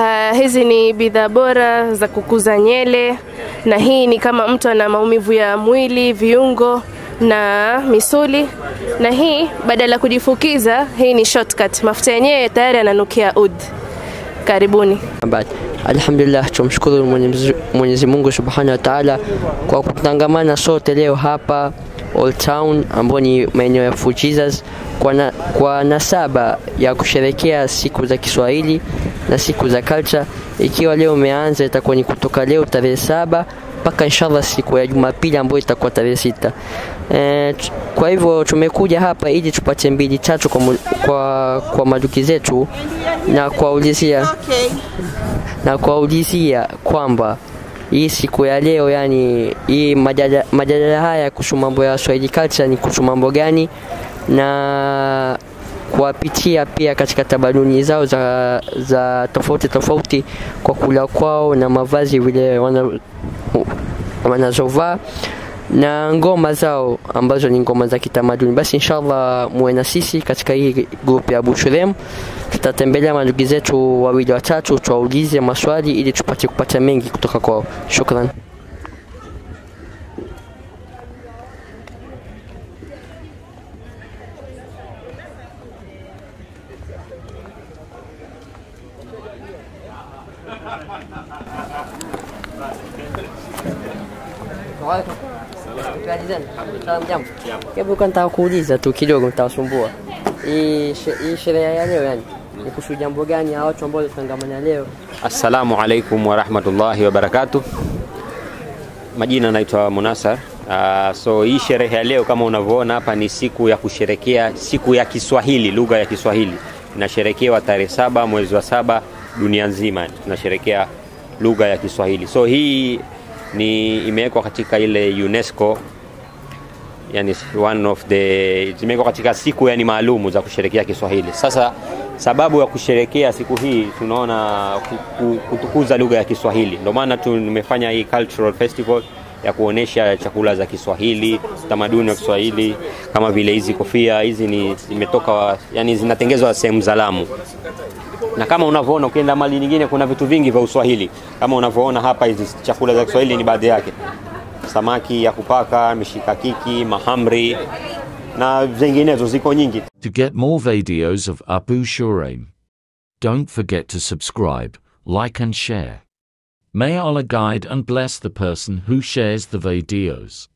Uh, hizi ni bidhaa bora za kukuza nyele, na hii ni kama mtu ana maumivu ya mwili, viungo na misuli, na hii badala ya kujifukiza, hii ni shortcut. Mafuta yenyewe tayari yananukia ud. Karibuni. Alhamdulillah, tumshukuru Mwenyezi Mungu Subhanahu wa Ta'ala kwa kutangamana sote leo hapa Old Town ambao ni maeneo ya Jesus kwa, na, kwa nasaba ya kusherekea siku za Kiswahili na siku za culture. Ikiwa leo umeanza, itakuwa ni kutoka leo tarehe saba mpaka inshallah siku ya Jumapili ambayo itakuwa tarehe sita. E, kwa hivyo tumekuja hapa ili tupate mbili tatu kwa, kwa, kwa maduki zetu na kuwaulizia na kuwaulizia kwamba hii siku ya leo yani hii majadala haya kuhusu mambo ya Swahili culture ni kuhusu mambo gani na kuwapitia pia katika tamaduni zao za, za tofauti tofauti kwa kula kwao na mavazi vile wana, wanazovaa na ngoma zao ambazo ni ngoma za kitamaduni. Basi inshallah muwe na sisi katika hii grupu ya Abu. Tutatembelea mandugu zetu wawili watatu, tuwaulize maswali ili tupate kupata mengi kutoka kwao. Shukran. Hebu nataka kuuliza tu kidogo, nitawasumbua. Hii hii sherehe ya leo yani ni kuhusu jambo gani ya watu ambao walitangamana leo? Assalamu alaikum warahmatullahi wabarakatuh. Majina naitwa Munasar. Uh, so hii sherehe ya leo kama unavyoona hapa ni siku ya kusherekea siku ya Kiswahili, lugha ya Kiswahili inasherekewa tarehe saba mwezi wa saba dunia nzima tunasherekea lugha ya Kiswahili. So hii ni imewekwa katika ile UNESCO yani one of the zimewekwa katika siku yani maalumu za kusherekea Kiswahili. Sasa sababu ya kusherekea siku hii tunaona ku- ku- kutukuza lugha ya Kiswahili, ndio maana tumefanya hii cultural festival ya kuonesha chakula za Kiswahili, tamaduni wa Kiswahili kama vile hizi kofia hizi ni zimetoka yani zinatengezwa sehemu za Lamu na kama unavyoona ukienda mali nyingine kuna vitu vingi vya Uswahili kama unavyoona hapa, hizi chakula za Kiswahili ni baadhi yake, samaki ya kupaka, mishikakiki, mahamri na zinginezo ziko nyingi. To get more videos of Abu Shuraim, don't forget to subscribe, like and share. May Allah guide and bless the person who shares the videos.